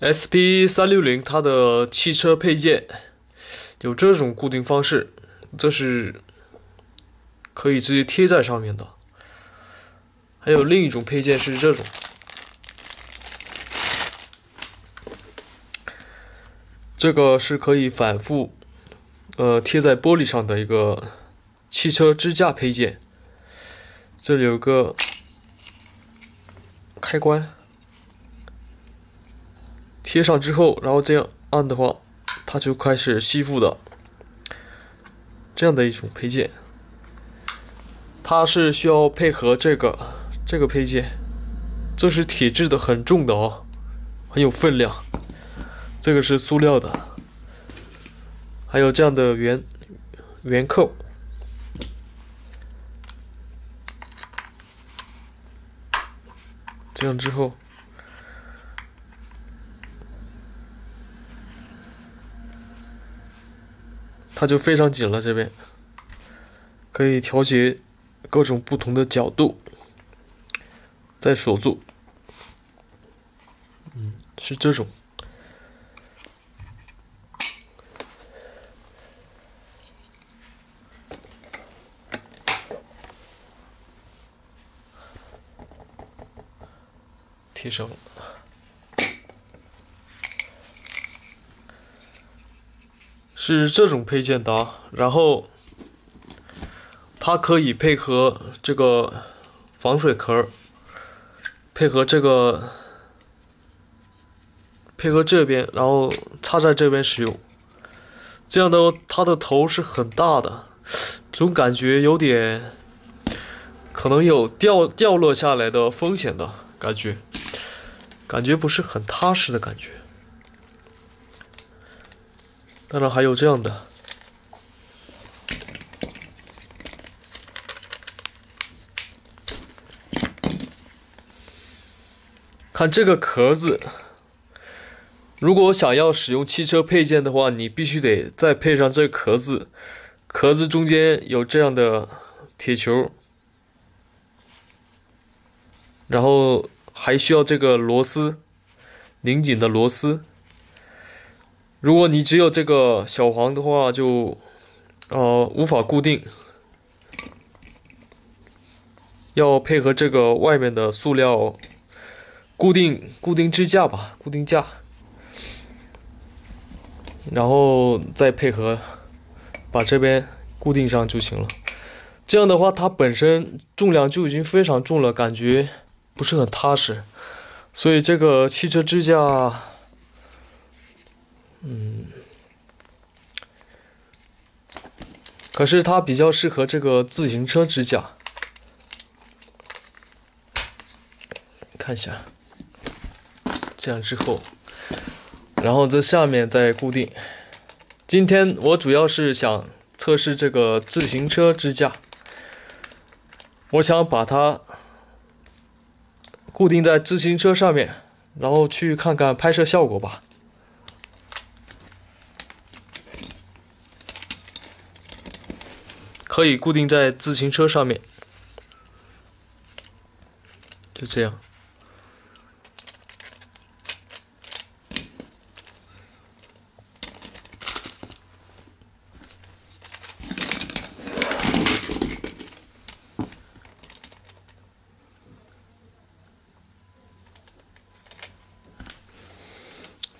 SP 三六零它的汽车配件有这种固定方式，这是可以直接贴在上面的。还有另一种配件是这种，这个是可以反复呃贴在玻璃上的一个汽车支架配件。这里有个开关。贴上之后，然后这样按的话，它就开始吸附的。这样的一种配件，它是需要配合这个这个配件，这是铁质的，很重的哦，很有分量。这个是塑料的，还有这样的圆圆扣，这样之后。它就非常紧了，这边可以调节各种不同的角度，再锁住。嗯，是这种贴上了。是这种配件的，然后它可以配合这个防水壳，配合这个，配合这边，然后插在这边使用。这样的它的头是很大的，总感觉有点可能有掉掉落下来的风险的感觉，感觉不是很踏实的感觉。当然还有这样的，看这个壳子。如果想要使用汽车配件的话，你必须得再配上这壳子，壳子中间有这样的铁球，然后还需要这个螺丝拧紧的螺丝。如果你只有这个小黄的话，就呃无法固定，要配合这个外面的塑料固定固定支架吧，固定架，然后再配合把这边固定上就行了。这样的话，它本身重量就已经非常重了，感觉不是很踏实，所以这个汽车支架。嗯，可是它比较适合这个自行车支架，看一下，这样之后，然后这下面再固定。今天我主要是想测试这个自行车支架，我想把它固定在自行车上面，然后去看看拍摄效果吧。可以固定在自行车上面，就这样。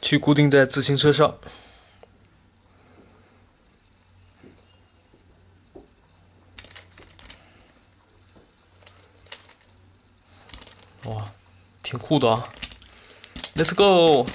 去固定在自行车上。哇，挺酷的啊！Let's go。